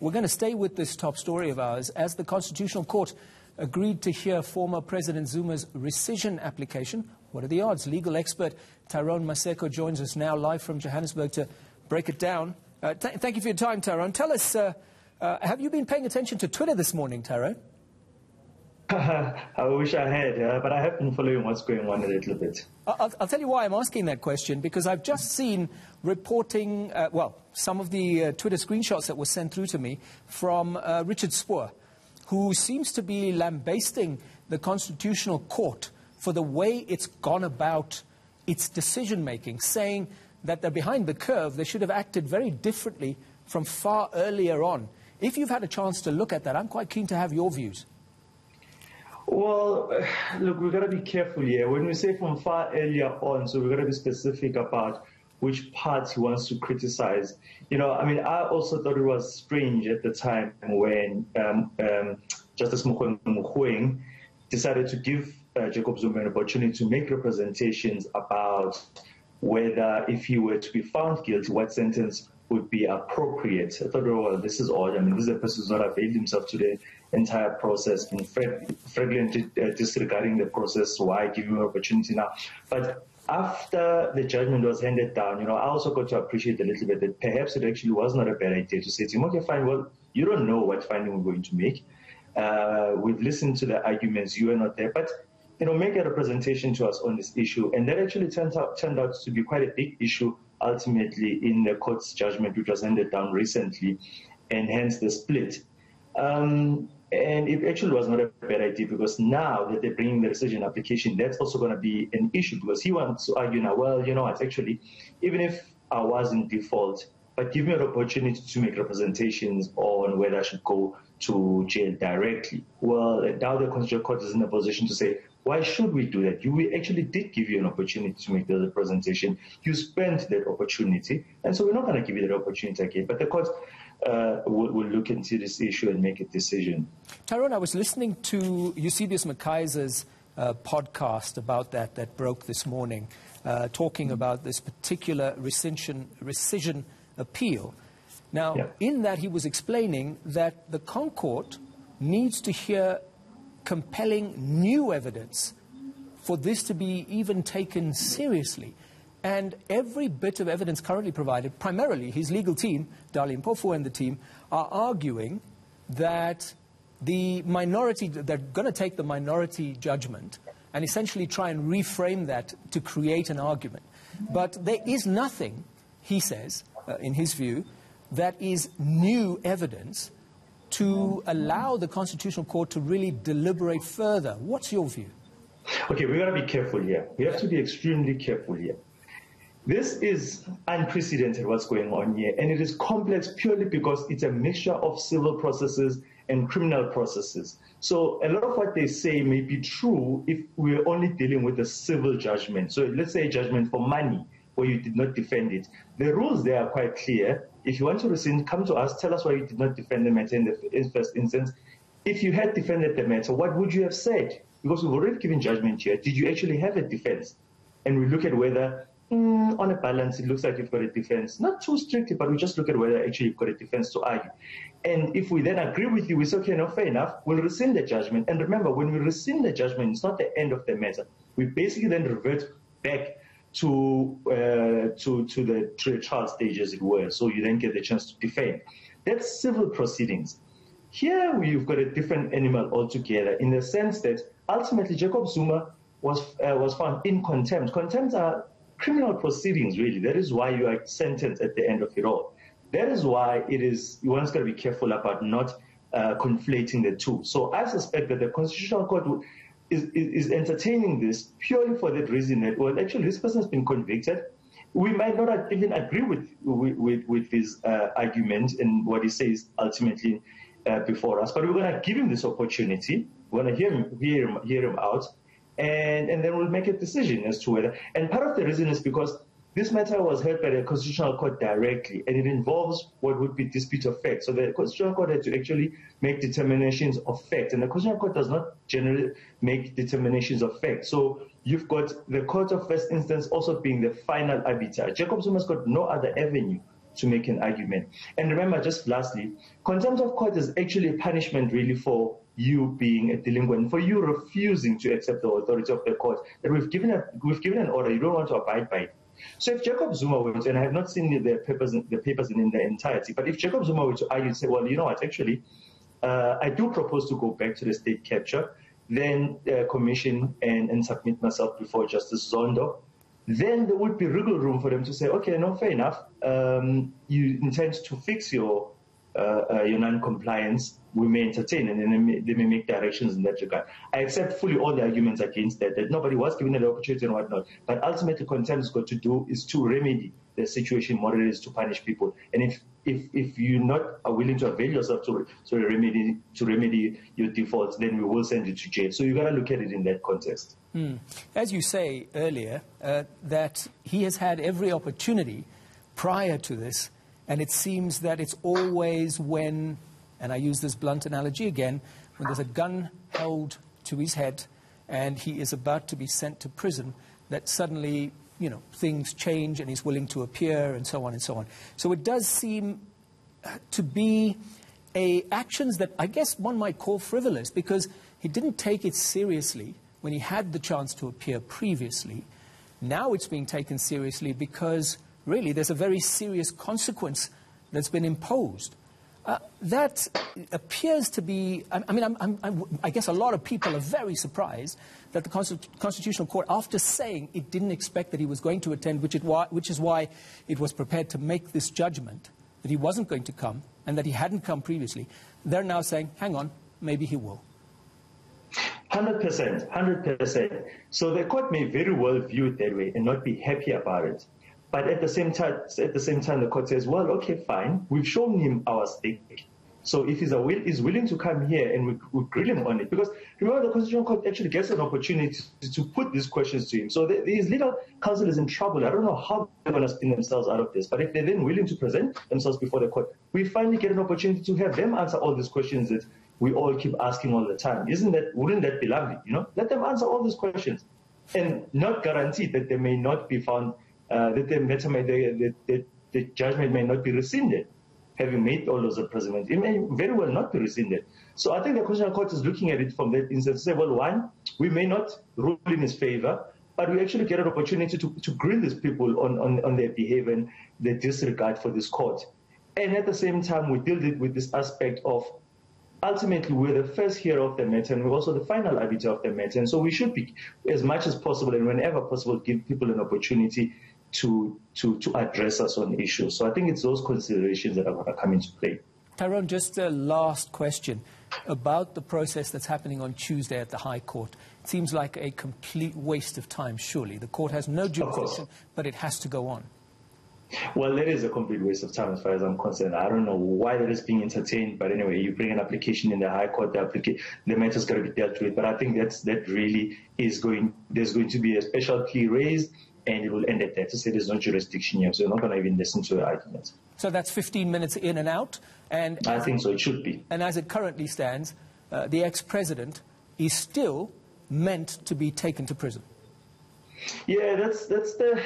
we're going to stay with this top story of ours as the Constitutional Court agreed to hear former President Zuma's rescission application. What are the odds? Legal expert Tyrone Maseko joins us now live from Johannesburg to break it down. Uh, th- thank you for your time, Tyrone. Tell us, uh, uh, have you been paying attention to Twitter this morning, Tyrone? I wish I had, uh, but I have been following what's going on a little bit. I'll, I'll, tell you why I'm asking that question, because I've just seen reporting, uh, well, some of the uh, Twitter screenshots that were sent through to me from uh, Richard Spoor, who seems to be lambasting the Constitutional Court for the way it's gone about its decision making, saying that they're behind the curve, they should have acted very differently from far earlier on. If you've had a chance to look at that, I'm quite keen to have your views. Well, look, we've got to be careful here. When we say from far earlier on, so we've got to be specific about which parts he wants to criticize. You know, I mean, I also thought it was strange at the time when um, um, Justice Mogoeng decided to give uh, Jacob Zuma an opportunity to make representations about whether, if he were to be found guilty, what sentence would be appropriate. I thought, oh, well, this is odd. I mean, this is a person who's not availed himself to the entire process, and fragrantly uh, disregarding the process. Why give an opportunity now? But after the judgment was handed down, you know, I also got to appreciate a little bit that perhaps it actually was not a bad idea to say to him, okay, fine, well, you don't know what finding we're going to make. Uh, we've listened to the arguments, you are not there, but you know, make a representation to us on this issue. And that actually turned out, turned out to be quite a big issue ultimately in the court's judgment, which was handed down recently, and hence the split. Um, and it actually was not a bad idea because now that they're bringing the rescission application, that's also going to be an issue because he wants to argue now, well, you know what, actually, even if I was in default, but give me an opportunity to make representations on whether I should go to jail directly. Well, now the Constitutional Court is in a position to say, why should we do that? You, we actually did give you an opportunity to make the representation. You spent that opportunity, and so we're not going to give you that opportunity again. But the court uh, will, will, look into this issue and make a decision. Tyrone, I was listening to Eusebius McKaiser's uh, podcast about that that broke this morning, uh, talking about this particular rescission, rescission appeal. Now, yeah. in that, he was explaining that the ConCourt needs to hear compelling new evidence for this to be even taken seriously. And every bit of evidence currently provided, primarily his legal team, Dali Mpofu and the team, are arguing that the minority, they're going to take the minority judgment and essentially try and reframe that to create an argument. But there is nothing, he says, uh, in his view, that is new evidence to allow the Constitutional Court to really deliberate further. What's your view? Okay, we've got to be careful here. We have to be extremely careful here. This is unprecedented what's going on here, and it is complex purely because it's a mixture of civil processes and criminal processes. So a lot of what they say may be true if we're only dealing with a civil judgment. So let's say a judgment for money where you did not defend it. The rules there are quite clear. If you want to rescind, come to us, tell us why you did not defend the matter in the first instance. If you had defended the matter, what would you have said? Because we've already given judgment here. Did you actually have a defense? And we look at whether Mm, on a balance, it looks like you've got a defense. Not too strictly, but we just look at whether actually you've got a defense to argue. And if we then agree with you, we say, okay, no, fair enough, we'll rescind the judgment. And remember, when we rescind the judgment, it's not the end of the matter. We basically then revert back to uh, to to the, trial stage, as it were. So you then get the chance to defend. That's civil proceedings. Here we've got a different animal altogether, in the sense that ultimately Jacob Zuma was uh, was found in contempt. Contempt are criminal proceedings, really. That is why you are sentenced at the end of it all. That is why it is, you one's got to be careful about not uh, conflating the two. So I suspect that the Constitutional Court is, is, is entertaining this purely for that reason that, well, actually, this person has been convicted. We might not even agree with, with, with his uh, argument and what he says ultimately uh, before us, but we're going to give him this opportunity. We're going to hear him, hear him, hear him out and, and then we'll make a decision as to whether. And part of the reason is because this matter was heard by the Constitutional Court directly, and it involves what would be dispute of fact. So the Constitutional Court had to actually make determinations of fact, and the Constitutional Court does not generally make determinations of fact. So you've got the Court of First Instance also being the final arbiter. Jacob Zuma's got no other avenue to make an argument. And remember, just lastly, contempt of court is actually a punishment really for you being a delinquent, for you refusing to accept the authority of the court that we've given a, we've given an order, you don't want to abide by it. So if Jacob Zuma went, and I have not seen the papers, the papers in their entirety, but if Jacob Zuma were to argue and say, well, you know what, actually, uh, I do propose to go back to the state capture, then uh, commission and, and submit myself before Justice Zondo, then there would be wiggle room for them to say, okay, no, fair enough. Um, you intend to fix your uh, uh, your non-compliance, we may entertain, and then they may, make directions in that regard. I accept fully all the arguments against that, that nobody was given the opportunity and whatnot. But ultimately, contempt's got to do is to remedy the situation it is to punish people. And if if if you're not willing to avail yourself to to remedy to remedy your defaults, then we will send you to jail. So you've got to look at it in that context. Mm. As you say earlier, uh, that he has had every opportunity prior to this and it seems that it's always when, and I use this blunt analogy again, when there's a gun held to his head and he is about to be sent to prison, that suddenly, you know, things change and he's willing to appear and so on and so on. So it does seem uh, to be a actions that I guess one might call frivolous because he didn't take it seriously when he had the chance to appear previously. Now it's being taken seriously because really, there's a very serious consequence that's been imposed. Uh, that appears to be, I, I mean, I'm, I'm, i guess a lot of people are very surprised that the Constitu Constitutional Court, after saying it didn't expect that he was going to attend, which, which is why it was prepared to make this judgment, that he wasn't going to come and that he hadn't come previously, they're now saying, hang on, maybe he will. 100%, 100%. So the court may very well view it that way and not be happy about it. But at the same time, at the same time, the court says, well, okay, fine. We've shown him our stake. So if he's, a will, he's willing to come here and we, we grill him on it, because remember the Constitutional Court actually gets an opportunity to, to put these questions to him. So the, his legal counsel is in trouble. I don't know how they're going to spin themselves out of this, but if they're then willing to present themselves before the court, we finally get an opportunity to have them answer all these questions that we all keep asking all the time. Isn't that, wouldn't that be lovely? You know, let them answer all these questions and not guarantee that they may not be found uh, that the the, judgment may not be rescinded, having made all those presentment. It may very well not be rescinded. So I think the Constitutional Court is looking at it from that instance. Say, well, one, we may not rule in his favor, but we actually get an opportunity to, to grill these people on, on, on their behavior and their disregard for this court. And at the same time, we deal with this aspect of ultimately we're the first hearer of the matter and we're also the final arbiter of the matter. And so we should be, as much as possible and whenever possible, give people an opportunity to, to, to address us on issues. So I think it's those considerations that are going to come into play. Tyrone, just a last question about the process that's happening on Tuesday at the High Court. It seems like a complete waste of time, surely. The court has no jurisdiction, but it has to go on. Well, that is a complete waste of time as far as I'm concerned. I don't know why that is being entertained, but anyway, you bring an application in the High Court, the, applica- the matter's got to be dealt with. But I think that's that really is going. There's going to be a special plea raised and it will end at that to say there's no jurisdiction here, so you're not going to even listen to the arguments. So that's 15 minutes in and out? And I think so, it should be. And as it currently stands, uh, the ex-president is still meant to be taken to prison. Yeah, that's, that's the,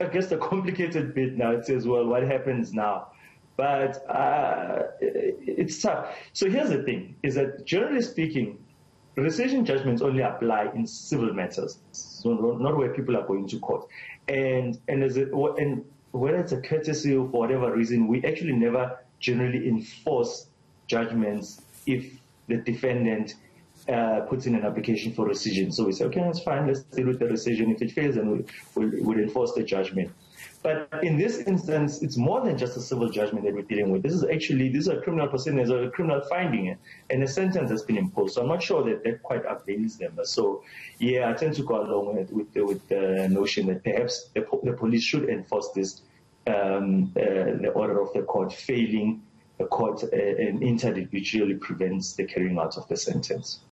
I guess, the complicated bit now. It says, well, what happens now? But uh, it's tough. So here's the thing, is that generally speaking, rescission judgments only apply in civil matters, so not where people are going to court. And and as it, and whether it's a courtesy or for whatever reason, we actually never generally enforce judgments if the defendant uh, puts in an application for rescission. So we say, okay, that's fine. Let's deal with the rescission. If it fails, then we'll, we'll, we'll enforce the judgment. But in this instance, it's more than just a civil judgment that we're dealing with. This is actually, this is a criminal proceeding, a criminal finding, and a sentence has been imposed. So I'm not sure that that quite avails them. So, yeah, I tend to go along with, with, the, with the notion that perhaps the, the police should enforce this, um, uh, the order of the court, failing the court uh, and interdictually prevents the carrying out of the sentence.